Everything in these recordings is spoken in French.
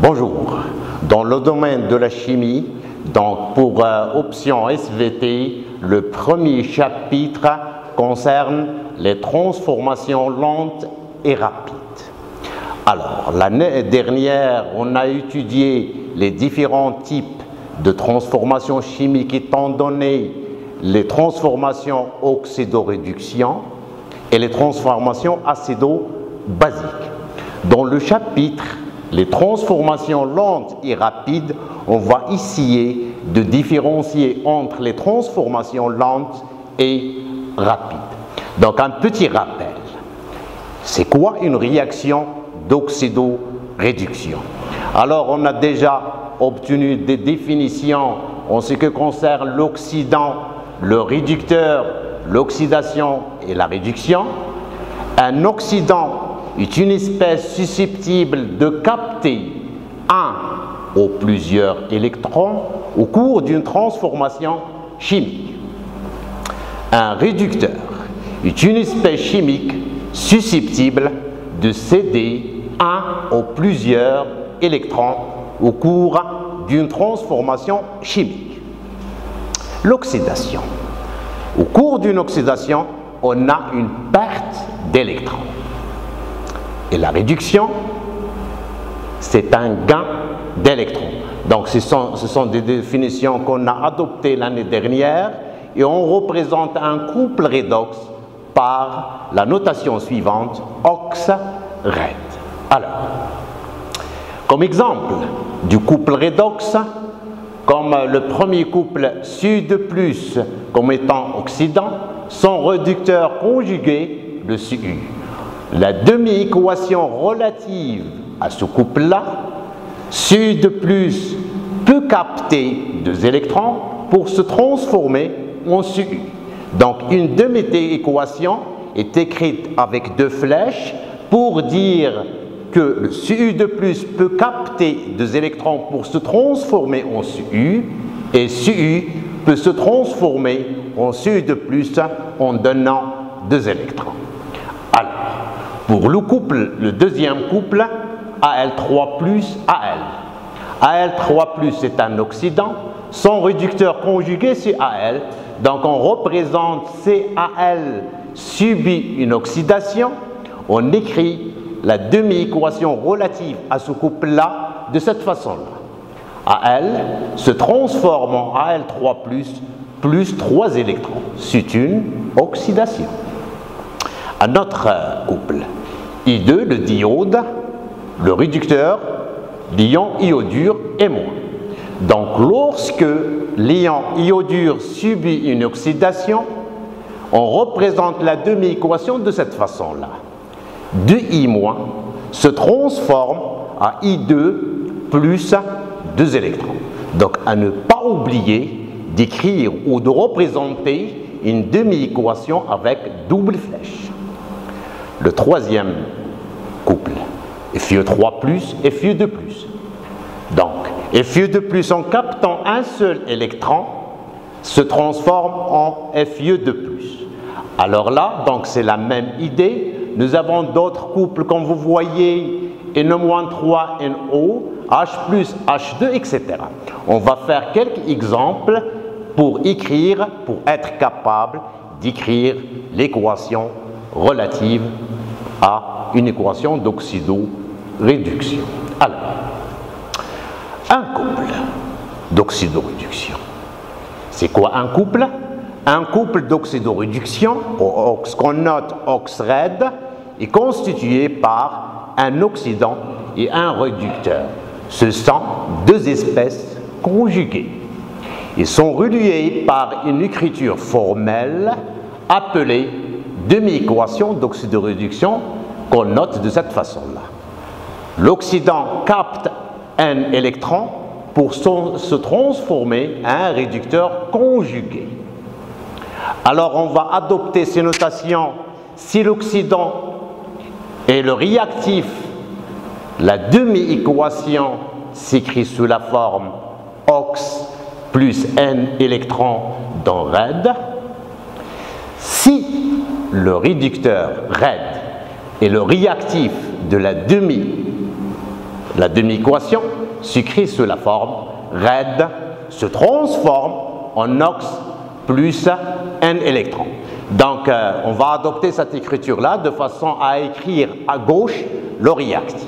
Bonjour. Dans le domaine de la chimie, donc pour euh, option SVT, le premier chapitre concerne les transformations lentes et rapides. Alors, l'année dernière, on a étudié les différents types de transformations chimiques étant donné les transformations oxydoréduction et les transformations acido-basiques. Dans le chapitre les transformations lentes et rapides, on va essayer de différencier entre les transformations lentes et rapides. Donc un petit rappel. C'est quoi une réaction d'oxydoréduction? Alors on a déjà obtenu des définitions en ce que concerne l'oxydant, le réducteur, l'oxydation et la réduction. Un oxydant est une espèce susceptible de capter un ou plusieurs électrons au cours d'une transformation chimique. Un réducteur est une espèce chimique susceptible de céder un ou plusieurs électrons au cours d'une transformation chimique. L'oxydation. Au cours d'une oxydation, on a une perte d'électrons. Et la réduction, c'est un gain d'électrons. Donc ce sont, des définitions qu'on a adoptées l'année dernière et on représente un couple redox par la notation suivante, ox-red. Alors, comme exemple du couple redox, comme le premier couple sud plus comme étant oxydant, son réducteur conjugué, le Cu. La demi-équation relative à ce couple-là, Sud plus peut capter deux électrons pour se transformer en Cu. Donc une demi-équation est écrite avec deux flèches pour dire que le Cu de peut capter deux électrons pour se transformer en Cu et Cu peut se transformer en Cu de en donnant deux électrons. Pour le couple, le deuxième couple, Al3 plus Al. Al3 plus est un oxydant, son réducteur conjugué c'est Al, donc on représente CAL subit une oxydation, on écrit la demi-équation relative à ce couple-là de cette façon-là. AL se transforme en Al3 plus 3 électrons. C'est une oxydation. Un autre couple, I2, le diode, le réducteur, l'ion iodure et moins. Donc lorsque l'ion iodure subit une oxydation, on représente la demi-équation de cette façon-là. 2i- se transforme à I2 plus 2 électrons. Donc à ne pas oublier d'écrire ou de représenter une demi-équation avec double flèche. Le troisième couple, Fe3 plus et Fe2 plus. Donc, Fe2 plus en captant un seul électron se transforme en Fe2 plus. Alors là, donc c'est la même idée. Nous avons d'autres couples, comme vous voyez, N-3, NO, H plus, H2, etc. On va faire quelques exemples pour écrire, pour être capable d'écrire l'équation relative à une équation d'oxydoréduction. Alors, un couple d'oxydoréduction. C'est quoi un couple? Un couple d'oxydoréduction, ce qu'on note oxred, est constitué par un oxydant et un réducteur. Ce sont deux espèces conjuguées. Ils sont reliés par une écriture formelle appelée demi-équation d'oxydoréduction qu'on note de cette façon-là. L'oxydant capte un électron pour se transformer en un réducteur conjugué. Alors on va adopter ces notations si l'oxydant est le réactif, la demi-équation s'écrit sous la forme ox plus n électrons dans red. Si le réducteur red est le réactif de la demi La demi-équation, sucrée sous la forme raide, se transforme en ox plus un électron. Donc, euh, on va adopter cette écriture-là de façon à écrire à gauche le réactif.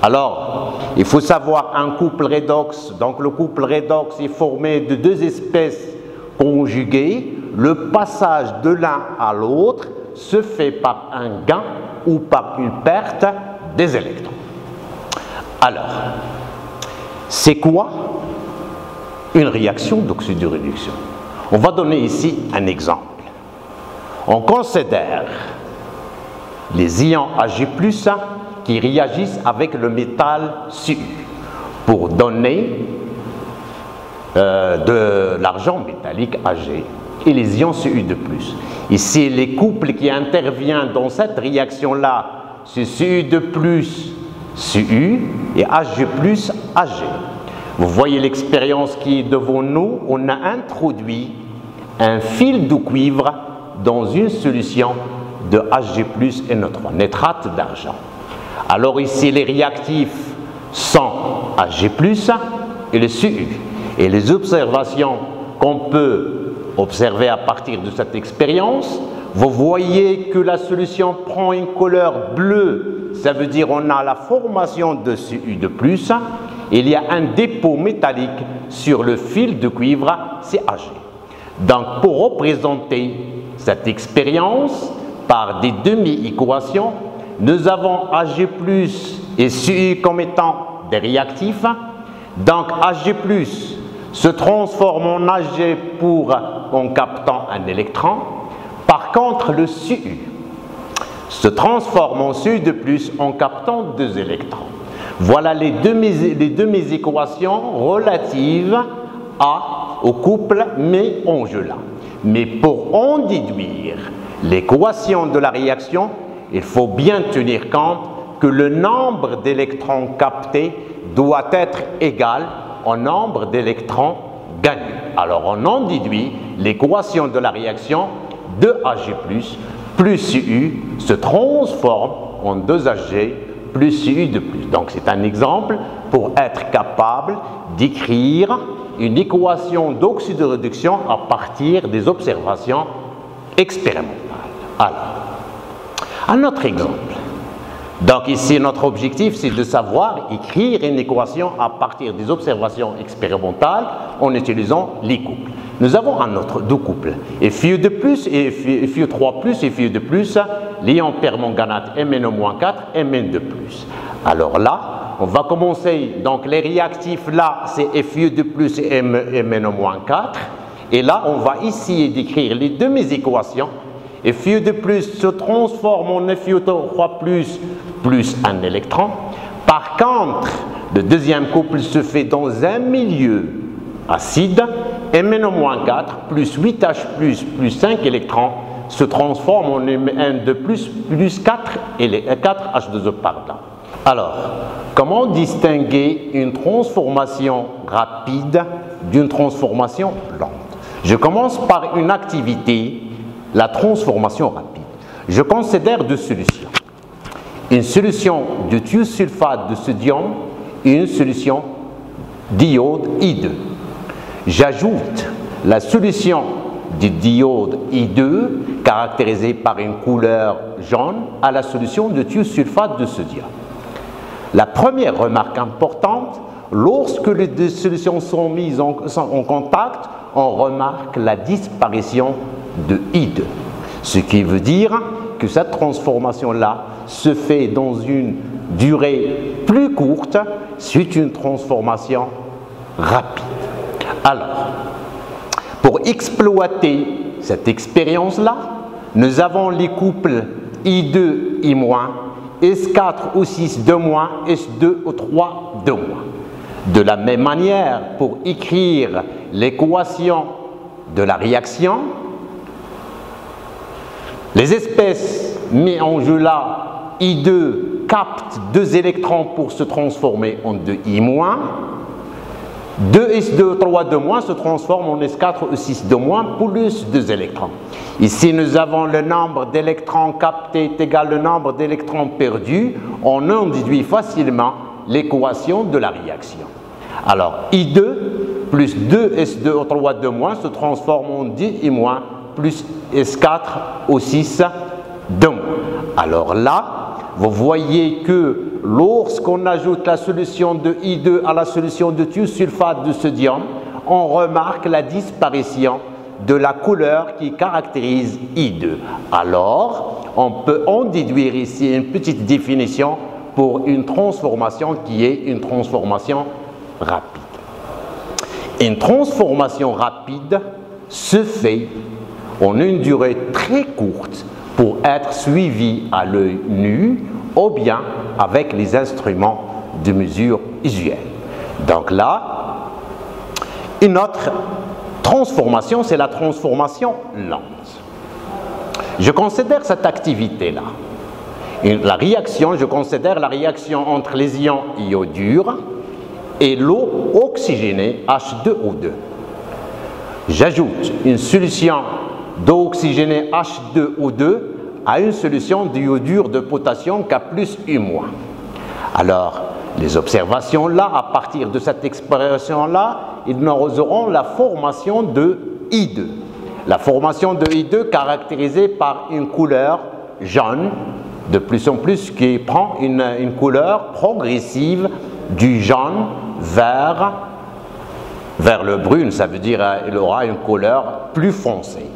Alors, il faut savoir un couple redox. Donc, le couple redox est formé de deux espèces conjuguées. Le passage de l'un à l'autre se fait par un gain ou par une perte des électrons. Alors, c'est quoi une réaction d'oxydoréduction On va donner ici un exemple. On considère les ions Ag+, qui réagissent avec le métal Cu pour donner euh, de l'argent métallique Ag et les ions Cu de. Ici, les couples qui interviennent dans cette réaction-là, c'est Cu de plus Cu et Ag plus Ag. Vous voyez l'expérience qui est devant nous. On a introduit un fil de cuivre dans une solution de Hg plus NO3, nitrate d'argent. Alors ici, les réactifs sont Hg et le Cu. Et les observations qu'on peut observer à partir de cette expérience, vous voyez que la solution prend une couleur bleue, ça veut dire on a la formation de Cu de plus, il y a un dépôt métallique sur le fil de cuivre, c'est Ag. Donc pour représenter cette expérience par des demi-équations, nous avons Ag et Cu comme étant des réactifs. Donc Ag se transforme en Ag pour, en captant un électron. Par contre, le Cu se transforme en Cu de plus en captant deux électrons. Voilà les deux, les deux équations relatives à, au couple mais en là. Mais pour en déduire l'équation de la réaction, il faut bien tenir compte que le nombre d'électrons captés doit être égal au nombre d'électrons gagnés. Alors on en déduit l'équation de la réaction de Ag+, plus Cu se transforme en 2Ag plus Cu de plus. Donc c'est un exemple pour être capable d'écrire une équation d'oxydoréduction à partir des observations expérimentales. Alors, un autre exemple. Donc ici, notre objectif, c'est de savoir écrire une équation à partir des observations expérimentales en utilisant les couples. Nous avons un autre deux couples, FiE de plus et FiE3 plus et FiE de permanganate MnO-4, Mn de plus. Alors là, on va commencer, donc les réactifs là, c'est FiE de plus et MnO-4. Et là, on va essayer d'écrire les deux mes équations. FiE de plus se transforme en FiE3 plus plus un électron. Par contre, le deuxième couple se fait dans un milieu acide. MnO-4 plus 8H plus plus 5 électrons se transforme en N de plus plus 4, 4 H2O pardon. Alors, comment distinguer une transformation rapide d'une transformation lente? Je commence par une activité, la transformation rapide. Je considère deux solutions. Une solution de thiosulfate de sodium et une solution d'iode I2. J'ajoute la solution du diode I2 caractérisée par une couleur jaune à la solution de thiosulfate de sodium. La première remarque importante, lorsque les deux solutions sont mises en, contact, on remarque la disparition de I2. Ce qui veut dire que cette transformation-là se fait dans une durée plus courte, suite une transformation rapide. Alors, pour exploiter cette expérience-là, nous avons les couples I2, I-, S4 ou 6 2 S2 ou 3 2 De la même manière, pour écrire l'équation de la réaction, les espèces mises en jeu là, I2 captent deux électrons pour se transformer en 2I-. 2S2, 3 2 se transforme en S4 ou 6 2 plus 2 électrons. Ici, nous avons le nombre d'électrons captés égal au nombre d'électrons perdus. On en déduit facilement l'équation de la réaction. Alors, I2 plus 2S2O3 de moins se transforme en D moins plus S4 au 6 de moins. Alors là, vous voyez que lorsqu'on ajoute la solution de I2 à la solution de thiosulfate de sodium, on remarque la disparition de la couleur qui caractérise I2. Alors, on peut en déduire ici une petite définition pour une transformation qui est une transformation rapide. Une transformation rapide se fait en une durée très courte pour être suivie à l'œil nu ou bien avec les instruments de mesure usuels. Donc là, une autre transformation, c'est la transformation lente. Je considère cette activité-là. La réaction, je considère la réaction entre les ions iodures et l'eau oxygénée H2O2. J'ajoute une solution d'eau oxygénée H2O2 à une solution d'iodure de potassium K plus U-. Alors, les observations là, à partir de cette expression là, ils nous auront la formation de I2. La formation de I2 caractérisée par une couleur jaune, de plus en plus qui prend une, une couleur progressive du jaune vers, vers le brun, ça veut dire qu'il aura une couleur plus foncée.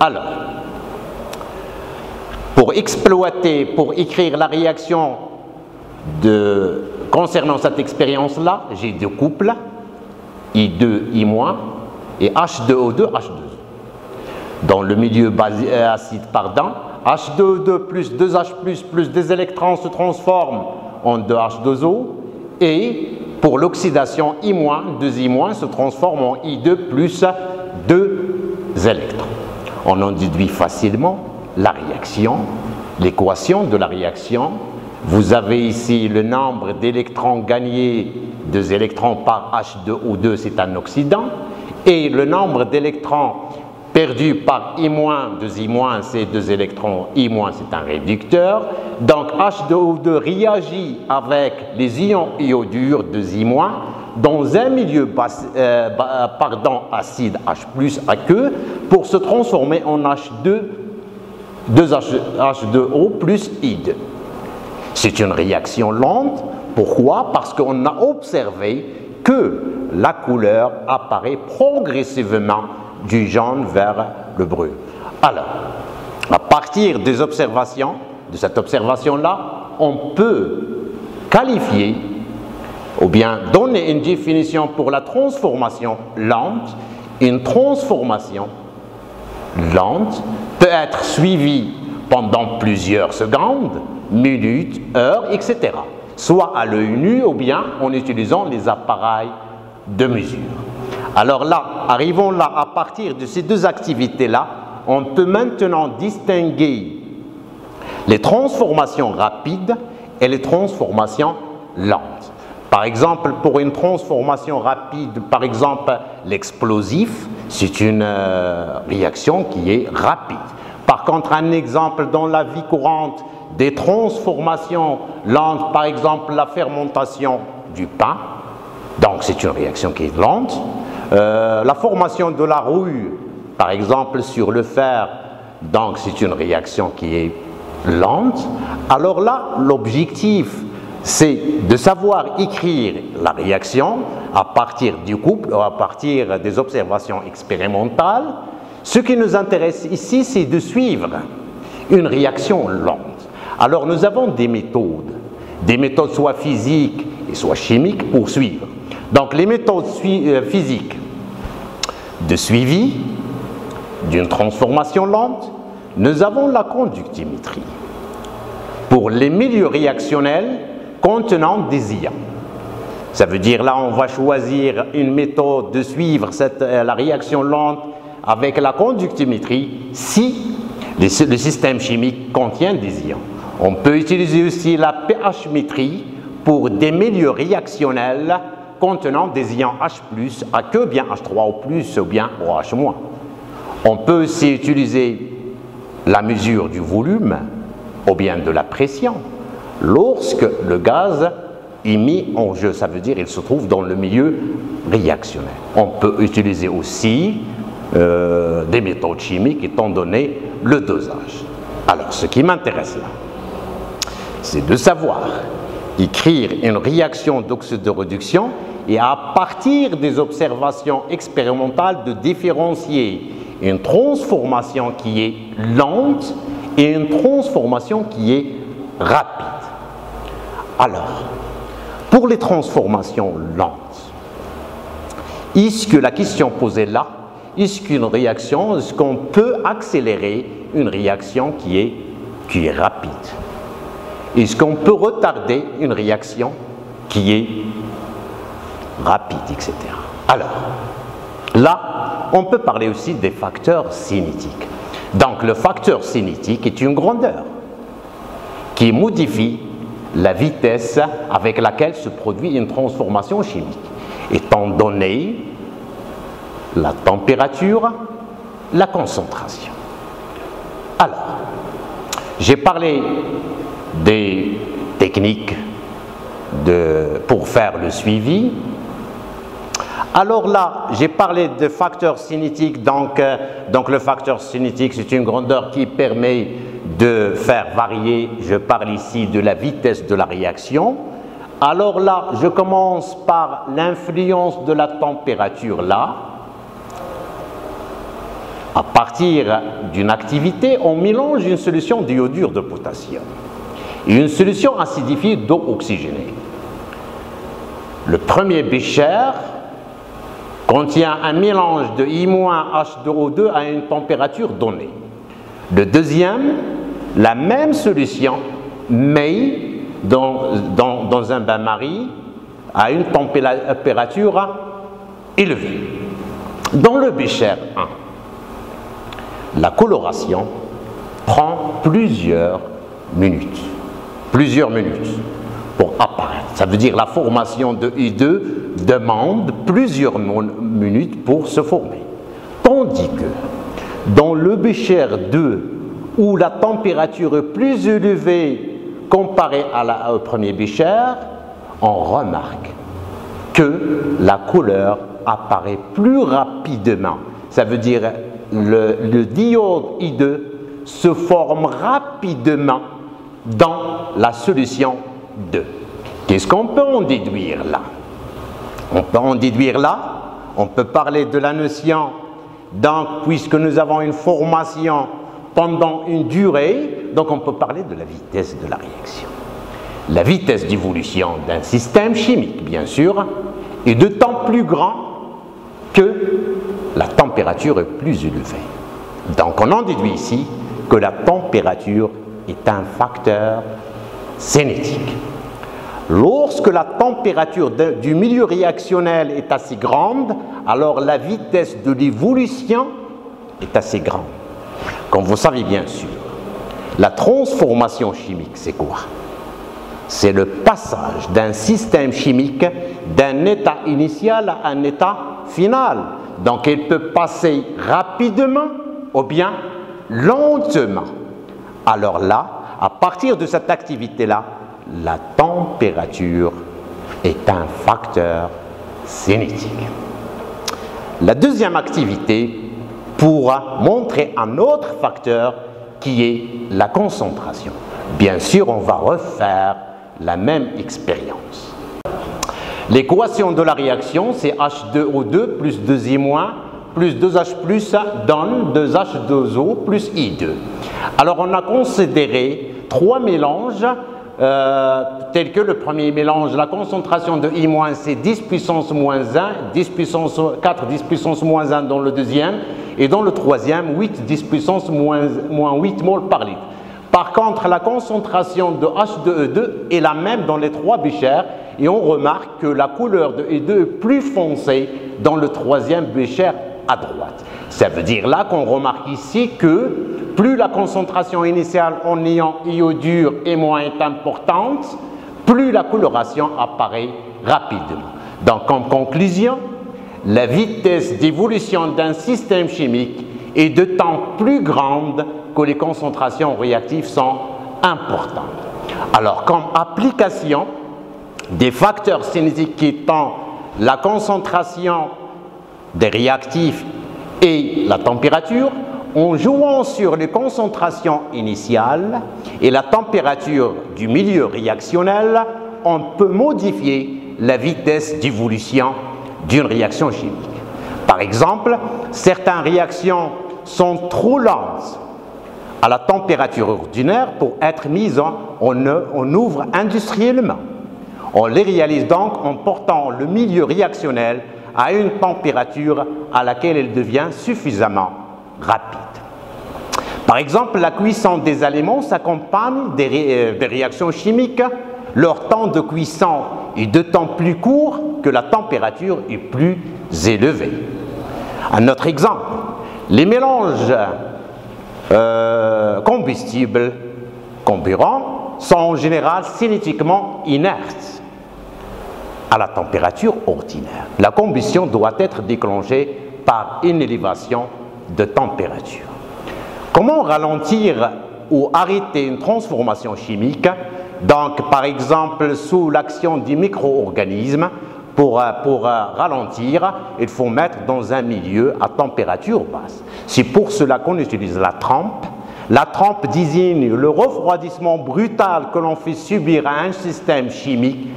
Alors, pour exploiter, pour écrire la réaction concernant cette expérience-là, j'ai deux couples, I2, I- et H2O2, H2. Dans le milieu euh, acide pardon, H2O2 plus 2H plus des électrons se transforment en 2H2O et pour l'oxydation I-, 2I- se transforme en I2 plus 2 électrons. On en déduit facilement la réaction, l'équation de la réaction. Vous avez ici le nombre d'électrons gagnés, deux électrons par H2O2, c'est un oxydant, et le nombre d'électrons perdus par I-, 2I-, c'est deux électrons, I-, c'est un réducteur. Donc H2O2 réagit avec les ions iodures, 2I-, dans un milieu euh, pardon, acide H+, aqueux pour se transformer en H2 2H2O plus I2. C'est une réaction lente. Pourquoi? Parce qu'on a observé que la couleur apparaît progressivement du jaune vers le brun. Alors, à partir des observations, de cette observation-là, on peut qualifier ou bien donner une définition pour la transformation lente. Une transformation lente peut être suivie pendant plusieurs secondes, minutes, heures, etc. Soit à l'œil nu ou bien en utilisant les appareils de mesure. Alors là, arrivons là, à partir de ces deux activités-là, on peut maintenant distinguer les transformations rapides et les transformations lentes. Par exemple, pour une transformation rapide, par exemple l'explosif, c'est une euh, réaction qui est rapide. Par contre, un exemple dans la vie courante des transformations lentes, par exemple la fermentation du pain, donc c'est une réaction qui est lente. Euh, la formation de la rouille, par exemple sur le fer, donc c'est une réaction qui est lente. Alors là, l'objectif c'est de savoir écrire la réaction à partir du couple, à partir des observations expérimentales. Ce qui nous intéresse ici, c'est de suivre une réaction lente. Alors nous avons des méthodes, des méthodes soit physiques et soit chimiques pour suivre. Donc les méthodes euh, physiques de suivi d'une transformation lente, nous avons la conductimétrie. Pour les milieux réactionnels, contenant des. Ça veut dire là, on va choisir une méthode de suivre cette, euh, la réaction lente avec la conductimétrie si le, système chimique contient des ions. On peut utiliser aussi la pH-métrie pour des milieux réactionnels contenant des ions H+, à que bien H3 ou bien OH-. On peut aussi utiliser la mesure du volume ou bien de la pression lorsque le gaz est mis en jeu. Ça veut dire qu'il se trouve dans le milieu réactionnel. On peut utiliser aussi euh, des méthodes chimiques étant donné le dosage. Alors, ce qui m'intéresse là, c'est de savoir écrire une réaction d'oxyde de réduction et à partir des observations expérimentales de différencier une transformation qui est lente et une transformation qui est rapide. Alors, pour les transformations lentes, est-ce que la question posée là, est-ce qu'une réaction, est-ce qu'on peut accélérer une réaction qui est, qui est rapide? Est-ce qu'on peut retarder une réaction qui est rapide, etc. Alors, là, on peut parler aussi des facteurs cinétiques. Donc, le facteur cinétique est une grandeur qui modifie la vitesse avec laquelle se produit une transformation chimique, étant donné la température, la concentration. Alors, j'ai parlé des techniques pour faire le suivi. Alors là, j'ai parlé de facteurs cinétiques, donc, euh, donc le facteur cinétique, c'est une grandeur qui permet de faire varier, je parle ici de la vitesse de la réaction. Alors là, je commence par l'influence de la température là. À partir d'une activité, on mélange une solution d'iodure de potassium et une solution acidifiée d'eau oxygénée. Le premier bécher contient un mélange de I-H2O2 à une température donnée. Le deuxième la même solution, mais dans, un bain-marie à une température élevée. Dans le bécher 1, la coloration prend plusieurs minutes. Plusieurs minutes pour apparaître. Ça veut dire la formation de I2 demande plusieurs minutes pour se former. Tandis que dans le bécher 2, où la température est plus élevée comparée à au premier bécher, on remarque que la couleur apparaît plus rapidement. Ça veut dire le, le diode I2 se forme rapidement dans la solution 2. Qu'est-ce qu'on peut en déduire là? On peut en déduire là, on peut parler de la notion, donc puisque nous avons une formation pendant une durée, donc on peut parler de la vitesse de la réaction. La vitesse d'évolution d'un système chimique, bien sûr, est temps plus grand que la température est plus élevée. Donc on en déduit ici que la température est un facteur cinétique. Lorsque la température du milieu réactionnel est assez grande, alors la vitesse de l'évolution est assez grande. Comme vous savez bien sûr, la transformation chimique, c'est quoi? C'est le passage d'un système chimique d'un état initial à un état final. Donc il peut passer rapidement ou bien lentement. Alors là, à partir de cette activité-là, la température est un facteur cinétique. La deuxième activité pourra montrer un autre facteur qui est la concentration. Bien sûr, on va refaire la même expérience. L'équation de la réaction, c'est H2O2 plus 2I- plus 2H plus donne 2H2O plus I2. Alors on a considéré trois mélanges euh, tel que le premier mélange, la concentration de I- c'est 10 puissance moins 1, 10 puissance 4, 10 puissance moins 1 dans le deuxième, et dans le troisième, 8, 10 puissance moins, moins 8 mol par litre. Par contre, la concentration de H2E2 est la même dans les trois béchers et on remarque que la couleur de E2 est plus foncée dans le troisième bécher à droite. Ça veut dire là qu'on remarque ici que plus la concentration initiale en ion iodure est moins importante, plus la coloration apparaît rapidement. Donc en conclusion, la vitesse d'évolution d'un système chimique est de temps plus grande que les concentrations réactives sont importantes. Alors comme application, des facteurs cinétiques étant la concentration des réactifs et la température, en jouant sur les concentrations initiales et la température du milieu réactionnel, on peut modifier la vitesse d'évolution d'une réaction chimique. Par exemple, certaines réactions sont trop lentes à la température ordinaire pour être mises en, en ouvre industriellement. On les réalise donc en portant le milieu réactionnel à une température à laquelle elle devient suffisamment rapide. Par exemple, la cuisson des aliments s'accompagne des, euh, réactions chimiques. Leur temps de cuisson est d'autant plus court que la température est plus élevée. Un autre exemple, les mélanges euh, combustibles comburants sont en général cinétiquement inertes à la température ordinaire. La combustion doit être déclenchée par une élévation de température. Comment ralentir ou arrêter une transformation chimique? Donc, par exemple, sous l'action du micro-organisme, pour, euh, pour euh, ralentir, il faut mettre dans un milieu à température basse. C'est pour cela qu'on utilise la trempe. La trempe désigne le refroidissement brutal que l'on fait subir à un système chimique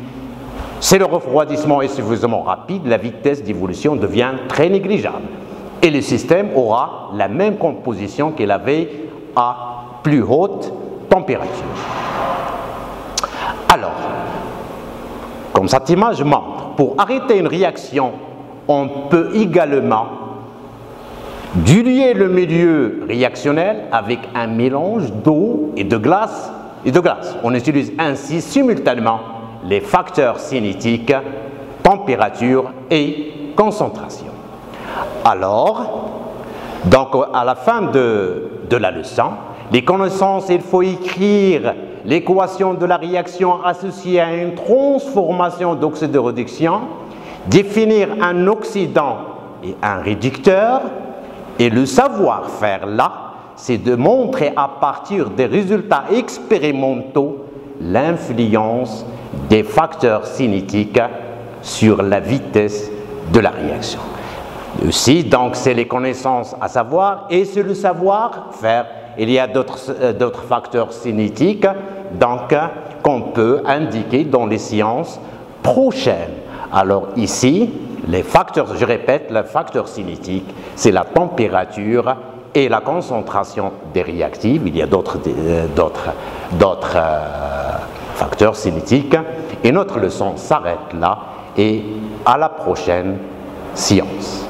si le refroidissement est suffisamment rapide, la vitesse d'évolution devient très négligeable. Et le système aura la même composition qu'il avait à plus haute température. Alors, comme cette image montre, pour arrêter une réaction, on peut également diluer le milieu réactionnel avec un mélange d'eau et de glace et de glace. On utilise ainsi simultanément les facteurs cinétiques, température et concentration. Alors, donc à la fin de, de la leçon, les connaissances, il faut écrire l'équation de la réaction associée à une transformation d'oxyde de réduction, définir un oxydant et un réducteur, et le savoir-faire là, c'est de montrer à partir des résultats expérimentaux l'influence des facteurs cinétiques sur la vitesse de la réaction. Aussi, donc, c'est les connaissances à savoir et c'est le savoir-faire. Il y a euh, d'autres facteurs cinétiques qu'on peut indiquer dans les sciences prochaines. Alors ici, les facteurs, je répète, les facteurs cinétiques, c'est la température et la concentration des réactifs. Il y a d'autres euh, euh, facteurs cinétiques. Et notre leçon s'arrête là et à la prochaine science.